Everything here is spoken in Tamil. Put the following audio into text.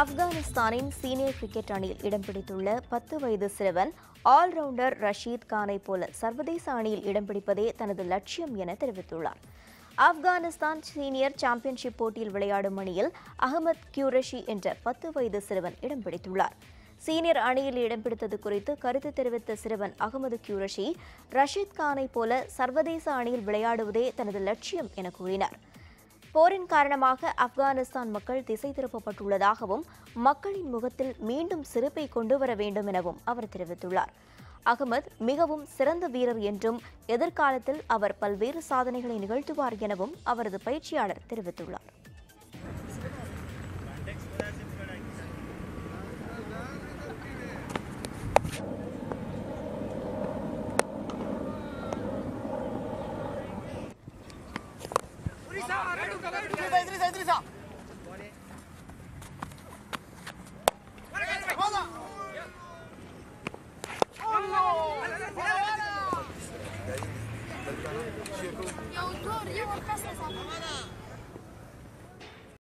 ஆப்கானிஸ்தானின் சீனியர் கிரிக்கெட் அணியில் இடம் பிடித்துள்ள பத்து வயது சிறுவன் ஆல்ரவுண்டர் ரஷீத் கானை போல சர்வதேச அணியில் இடம் பிடிப்பதே தனது லட்சியம் என தெரிவித்துள்ளார். ஆப்கானிஸ்தான் சீனியர் சாம்பியன்ஷிப் போட்டியில் விளையாடும் அணியில் அகமது கியூரஷி என்ற பத்து வயது சிறுவன் இடம் பிடித்துள்ளார். சீனியர் அணியில் இடம் பிடித்தது குறித்து கருத்து தெரிவித்த சிறுவன் அகமது கியூரஷி ரஷீத் கானை போல சர்வதேச அணியில் விளையாடுவதே தனது லட்சியம் என கூறினார். போரின் காரணமாக ஆப்கானிஸ்தான் மக்கள் திசை திருப்பப்பட்டுள்ளதாகவும் மக்களின் முகத்தில் மீண்டும் சிறப்பை கொண்டு வர வேண்டும் எனவும் அவர் தெரிவித்துள்ளார். அகமது மிகவும் சிறந்த வீரர் என்றும் எதிர்காலத்தில் அவர் பல்வேறு சாதனைகளை நிகழ்த்துவார் எனவும் அவரது பயிற்சியாளர் தெரிவித்துள்ளார். Idrissa, Idrissa, Idrissa. يا دكتور يا ورقصنا